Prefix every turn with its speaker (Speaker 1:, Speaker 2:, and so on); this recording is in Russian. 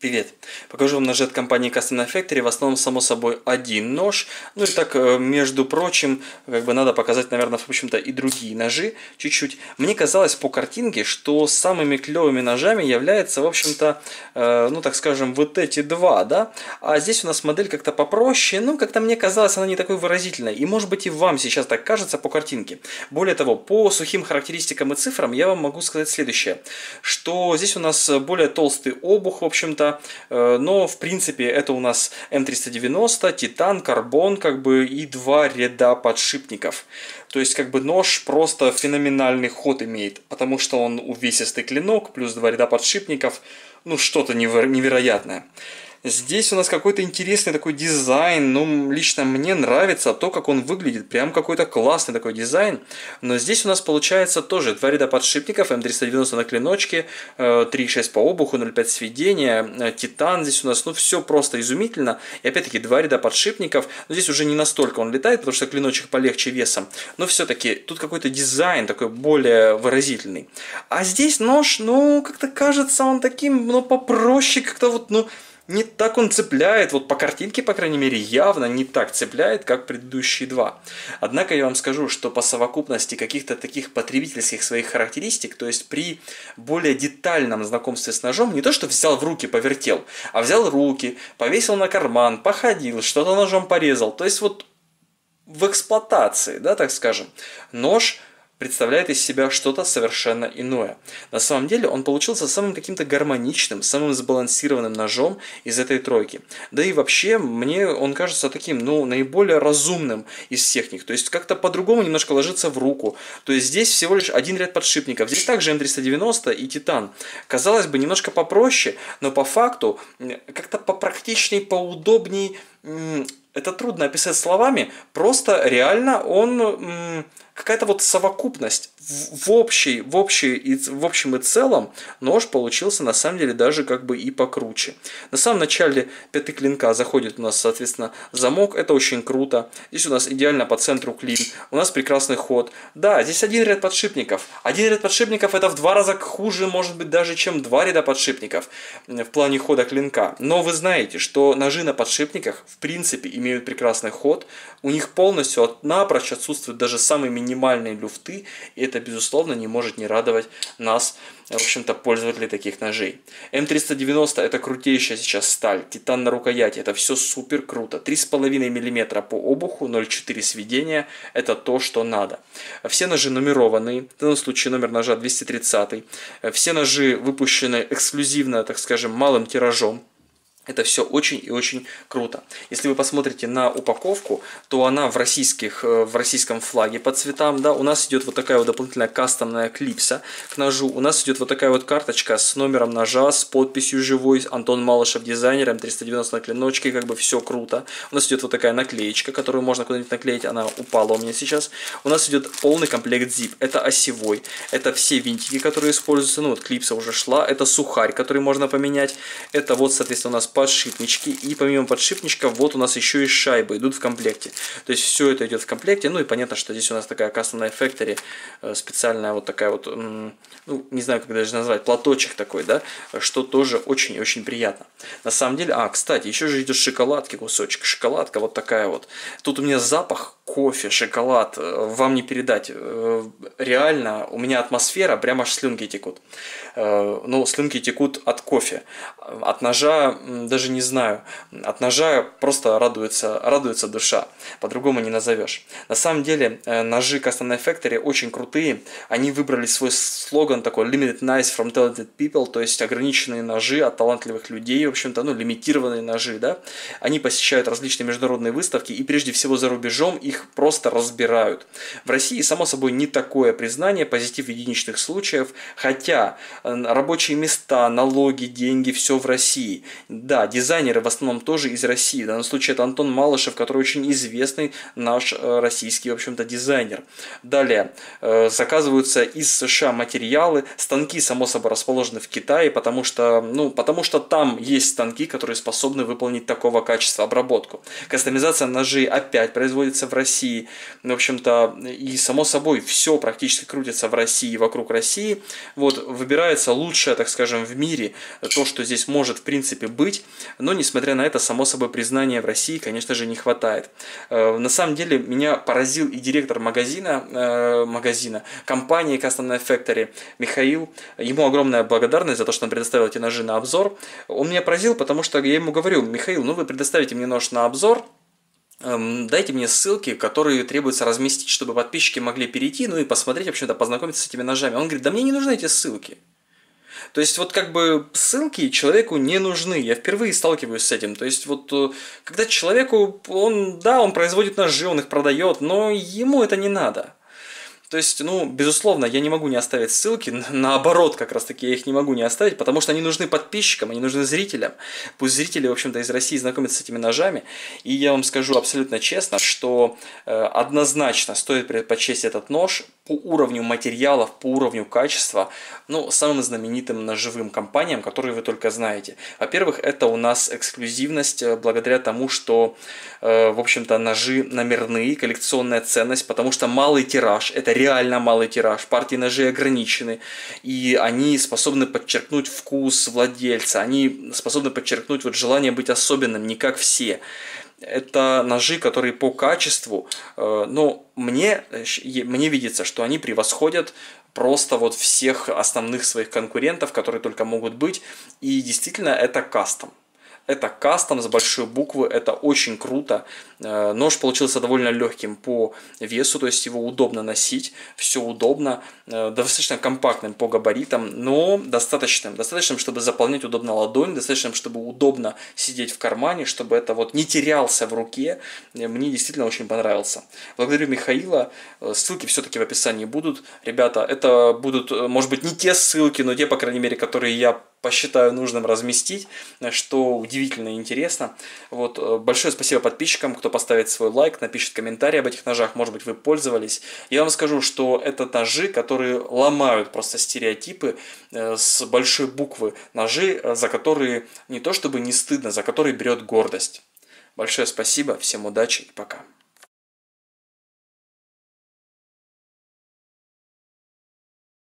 Speaker 1: Привет! Покажу вам ножи от компании Custom Factory. В основном, само собой, один нож. Ну и так, э, между прочим, как бы надо показать, наверное, в общем-то, и другие ножи чуть-чуть. Мне казалось по картинке, что самыми клевыми ножами являются, в общем-то, э, ну так скажем, вот эти два, да? А здесь у нас модель как-то попроще. Ну, как-то мне казалось, она не такой выразительной. И, может быть, и вам сейчас так кажется по картинке. Более того, по сухим характеристикам и цифрам я вам могу сказать следующее. Что здесь у нас более толстый обух, в общем-то, Э, но в принципе это у нас М390, Титан, Карбон, как бы и два ряда подшипников. То есть как бы нож просто феноменальный ход имеет, потому что он увесистый клинок, плюс два ряда подшипников, ну что-то невероятное. Здесь у нас какой-то интересный такой дизайн, ну, лично мне нравится то, как он выглядит, прям какой-то классный такой дизайн. Но здесь у нас получается тоже два ряда подшипников, М390 на клиночке, 3.6 э, по обуху, 0.5 сведения, э, Титан здесь у нас, ну, все просто изумительно. И опять-таки два ряда подшипников, но здесь уже не настолько он летает, потому что клиночек полегче весом, но все-таки тут какой-то дизайн такой более выразительный. А здесь нож, ну, как-то кажется он таким, ну, попроще, как-то вот, ну, не так он цепляет, вот по картинке, по крайней мере, явно не так цепляет, как предыдущие два. Однако я вам скажу, что по совокупности каких-то таких потребительских своих характеристик, то есть при более детальном знакомстве с ножом, не то что взял в руки, повертел, а взял руки, повесил на карман, походил, что-то ножом порезал, то есть вот в эксплуатации, да, так скажем, нож – представляет из себя что-то совершенно иное. На самом деле он получился самым каким-то гармоничным, самым сбалансированным ножом из этой тройки. Да и вообще мне он кажется таким, ну, наиболее разумным из всех них. То есть как-то по-другому немножко ложится в руку. То есть здесь всего лишь один ряд подшипников. Здесь также М390 и Титан. Казалось бы, немножко попроще, но по факту как-то попрактичней, поудобней. Это трудно описать словами. Просто реально он какая-то вот совокупность в, общей, в, общей и, в общем и целом нож получился на самом деле даже как бы и покруче. На самом начале пяты клинка заходит у нас, соответственно, замок, это очень круто. Здесь у нас идеально по центру клин, у нас прекрасный ход. Да, здесь один ряд подшипников. Один ряд подшипников это в два раза хуже, может быть, даже чем два ряда подшипников в плане хода клинка. Но вы знаете, что ножи на подшипниках в принципе имеют прекрасный ход, у них полностью от, напрочь отсутствуют даже самые минимальные люфты, и это, безусловно, не может не радовать нас, в общем-то, пользователей таких ножей. М390 это крутейшая сейчас сталь, титан на рукояти, это все супер круто. 3,5 мм по обуху, 0,4 сведения, это то, что надо. Все ножи нумерованные, в данном случае номер ножа 230. Все ножи выпущены эксклюзивно, так скажем, малым тиражом. Это все очень и очень круто. Если вы посмотрите на упаковку, то она в, российских, э, в российском флаге по цветам. Да, у нас идет вот такая вот дополнительная кастомная клипса к ножу. У нас идет вот такая вот карточка с номером ножа, с подписью живой. Антон Малышев дизайнер, М390 на клиночке, как бы все круто. У нас идет вот такая наклеечка, которую можно куда-нибудь наклеить. Она упала у меня сейчас. У нас идет полный комплект zip. Это осевой. Это все винтики, которые используются. Ну вот клипса уже шла. Это сухарь, который можно поменять. Это вот, соответственно, у нас подшипнички. И помимо подшипничков, вот у нас еще и шайбы идут в комплекте. То есть все это идет в комплекте. Ну и понятно, что здесь у нас такая кастомная factory, э, специальная вот такая вот, ну не знаю, как даже назвать, платочек такой, да, что тоже очень и очень приятно. На самом деле, а, кстати, еще же идет шоколадки кусочек. Шоколадка вот такая вот. Тут у меня запах кофе, шоколад, э, вам не передать. Э, реально, у меня атмосфера, прямо аж слюнки текут. Ну, слюнки текут от кофе. От ножа даже не знаю. От ножа просто радуется, радуется душа. По-другому не назовешь. На самом деле, э, ножи Custom Factory очень крутые. Они выбрали свой слоган такой Limited Knives from Talented People, то есть ограниченные ножи от талантливых людей, в общем-то, ну, лимитированные ножи, да. Они посещают различные международные выставки и прежде всего за рубежом их просто разбирают. В России, само собой, не такое признание, позитив единичных случаев, хотя э, рабочие места, налоги, деньги, все в России. Да, дизайнеры в основном тоже из России. В данном случае это Антон Малышев, который очень известный наш э, российский, в общем-то, дизайнер. Далее, э, заказываются из США материалы, станки, само собой, расположены в Китае, потому что, ну, потому что там есть станки, которые способны выполнить такого качества обработку. Кастомизация ножей опять производится в России России. В общем-то, и само собой, все практически крутится в России, вокруг России. Вот, выбирается лучшее, так скажем, в мире, то, что здесь может, в принципе, быть. Но, несмотря на это, само собой, признания в России, конечно же, не хватает. Э, на самом деле, меня поразил и директор магазина, э, магазина компании Custom Factory Михаил. Ему огромная благодарность за то, что он предоставил эти ножи на обзор. Он меня поразил, потому что я ему говорю, Михаил, ну вы предоставите мне нож на обзор, Дайте мне ссылки, которые требуется разместить, чтобы подписчики могли перейти, ну и посмотреть, в общем-то, познакомиться с этими ножами. Он говорит, да мне не нужны эти ссылки. То есть вот как бы ссылки человеку не нужны. Я впервые сталкиваюсь с этим. То есть вот э, когда человеку, он, да, он производит ножи, он их продает, но ему это не надо. То есть, ну, безусловно, я не могу не оставить ссылки, наоборот, как раз таки я их не могу не оставить, потому что они нужны подписчикам, они нужны зрителям. Пусть зрители, в общем-то, из России знакомятся с этими ножами. И я вам скажу абсолютно честно, что э, однозначно стоит предпочесть этот нож по уровню материалов, по уровню качества, ну, самым знаменитым ножевым компаниям, которые вы только знаете. Во-первых, это у нас эксклюзивность э, благодаря тому, что, э, в общем-то, ножи номерные, коллекционная ценность, потому что малый тираж – это реально малый тираж, партии ножей ограничены, и они способны подчеркнуть вкус владельца, они способны подчеркнуть вот желание быть особенным, не как все. Это ножи, которые по качеству, э, ну, мне, мне видится, что они превосходят просто вот всех основных своих конкурентов, которые только могут быть, и действительно это кастом. Это кастом с большой буквы, это очень круто. Э, нож получился довольно легким по весу, то есть его удобно носить, все удобно, э, достаточно компактным по габаритам, но достаточным, достаточным, чтобы заполнять удобно ладонь, достаточным, чтобы удобно сидеть в кармане, чтобы это вот не терялся в руке. Э, мне действительно очень понравился. Благодарю Михаила, ссылки все-таки в описании будут. Ребята, это будут, может быть, не те ссылки, но те, по крайней мере, которые я посчитаю нужным разместить, что удивительно и интересно. Вот, э, большое спасибо подписчикам, кто поставит свой лайк, напишет комментарий об этих ножах, может быть вы пользовались. Я вам скажу, что это ножи, которые ломают просто стереотипы э, с большой буквы. Ножи, э, за которые не то чтобы не стыдно, за которые берет гордость. Большое спасибо, всем удачи и пока.